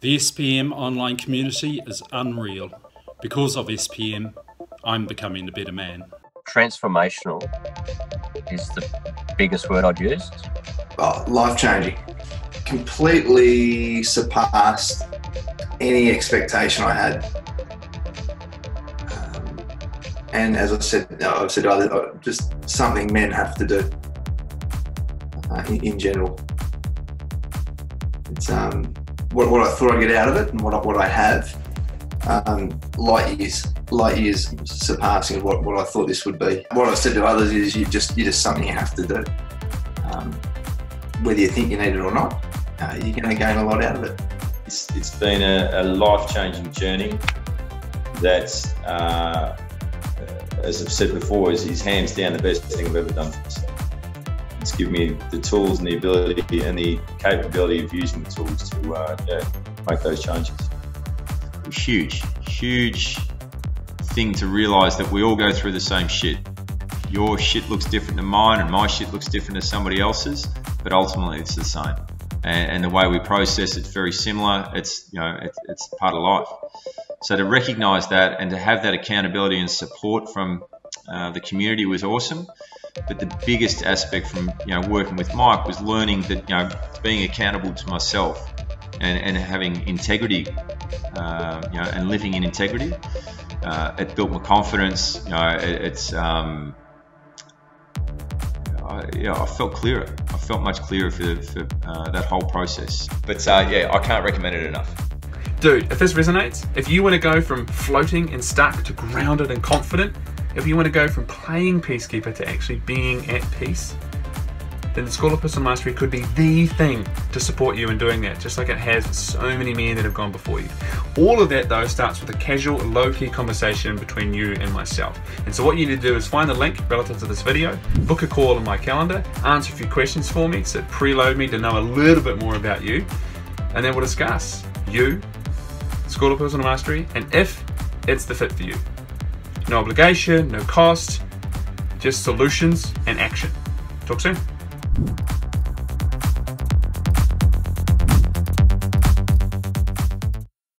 The SPM online community is unreal. Because of SPM, I'm becoming a better man. Transformational is the biggest word I'd use. Oh, life changing. Completely surpassed any expectation I had. Um, and as I said, I've said uh, just something men have to do uh, in, in, general. It's um, what, what I thought I'd get out of it and what I, what I have. Um, light years, light years surpassing what, what I thought this would be. What I said to others is you just you just something you have to do. Um, whether you think you need it or not, uh, you're going to gain a lot out of it. It's, it's been a, a life-changing journey that's, uh, as I've said before, is, is hands down the best thing I've ever done for myself. It's given me the tools and the ability and the capability of using the tools to uh, yeah, make those changes. Huge, huge thing to realise that we all go through the same shit. Your shit looks different to mine, and my shit looks different to somebody else's, but ultimately it's the same. And, and the way we process it's very similar. It's you know it, it's part of life. So to recognise that and to have that accountability and support from uh, the community was awesome. But the biggest aspect from you know working with Mike was learning that you know being accountable to myself and, and having integrity, uh, you know, and living in integrity. Uh, it built my confidence. You know, it, it's um, I, yeah, I felt clearer. I felt much clearer for, for uh, that whole process. But uh, yeah, I can't recommend it enough. Dude, if this resonates, if you want to go from floating and stuck to grounded and confident, if you want to go from playing Peacekeeper to actually being at peace, then the School of Personal Mastery could be the thing to support you in doing that, just like it has with so many men that have gone before you. All of that, though, starts with a casual, low key conversation between you and myself. And so, what you need to do is find the link relative to this video, book a call in my calendar, answer a few questions for me, so preload me to know a little bit more about you, and then we'll discuss you, School of Personal Mastery, and if it's the fit for you. No obligation, no cost, just solutions and action. Talk soon.